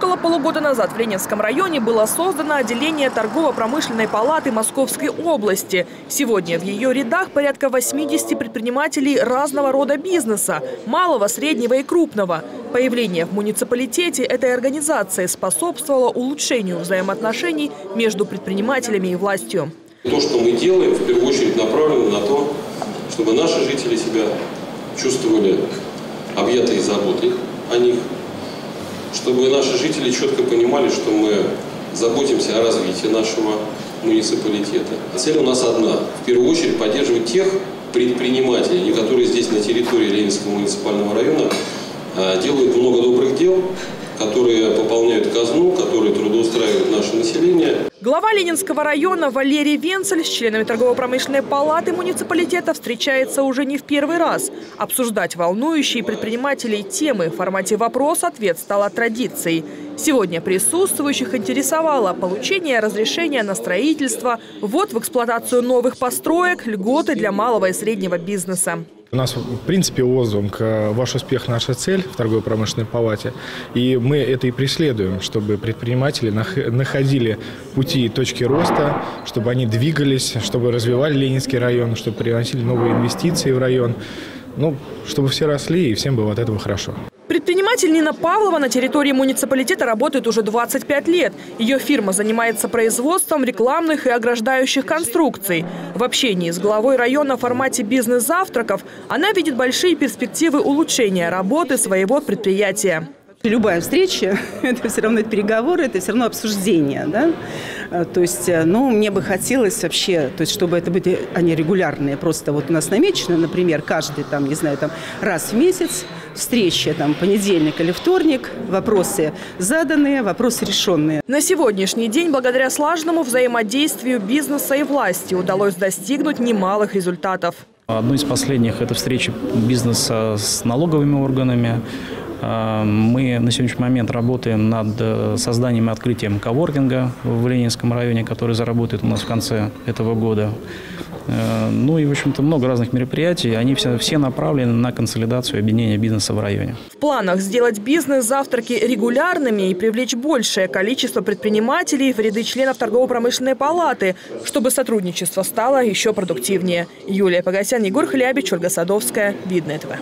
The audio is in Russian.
Около полугода назад в Ленинском районе было создано отделение торгово-промышленной палаты Московской области. Сегодня в ее рядах порядка 80 предпринимателей разного рода бизнеса – малого, среднего и крупного. Появление в муниципалитете этой организации способствовало улучшению взаимоотношений между предпринимателями и властью. То, что мы делаем, в первую очередь направлено на то, чтобы наши жители себя чувствовали объятые заботой о них, чтобы наши жители четко понимали, что мы заботимся о развитии нашего муниципалитета. Цель у нас одна. В первую очередь поддерживать тех предпринимателей, которые здесь на территории Ленинского муниципального района а, делают много добрых дел, которые пополняют казну, которые трудоустраивают наше население. Глава Ленинского района Валерий Венцель с членами торгово-промышленной палаты муниципалитета встречается уже не в первый раз. Обсуждать волнующие предпринимателей темы в формате «вопрос-ответ» стало традицией. Сегодня присутствующих интересовало получение разрешения на строительство, ввод в эксплуатацию новых построек, льготы для малого и среднего бизнеса. У нас, в принципе, лозунг э, «Ваш успех – наша цель» в торгово-промышленной палате. И мы это и преследуем, чтобы предприниматели находили пути и точки роста, чтобы они двигались, чтобы развивали Ленинский район, чтобы приносили новые инвестиции в район. Ну, чтобы все росли и всем было от этого хорошо. Предприниматель Нина Павлова на территории муниципалитета работает уже 25 лет. Ее фирма занимается производством рекламных и ограждающих конструкций. В общении с главой района в формате бизнес-завтраков она видит большие перспективы улучшения работы своего предприятия. Любая встреча – это все равно переговоры, это все равно обсуждение. Да? Э, то есть, э, ну, мне бы хотелось вообще, то есть, чтобы это были они регулярные. Просто вот у нас намечено, например, каждый там, не знаю, там раз в месяц встреча, там, понедельник или вторник, вопросы заданные, вопросы решенные. На сегодняшний день, благодаря слаженному взаимодействию бизнеса и власти, удалось достигнуть немалых результатов. Одной из последних – это встреча бизнеса с налоговыми органами, а, мы на сегодняшний момент работаем над э, созданием и открытием коворкинга в Ленинском районе, который заработает у нас в конце этого года. Э, ну и, в общем-то, много разных мероприятий. Они все, все направлены на консолидацию и объединение бизнеса в районе. В планах сделать бизнес-завтраки регулярными и привлечь большее количество предпринимателей в ряды членов торгово-промышленной палаты, чтобы сотрудничество стало еще продуктивнее. Юлия Погосян, Егор Хлябич, Ольга Садовская. Видно этого.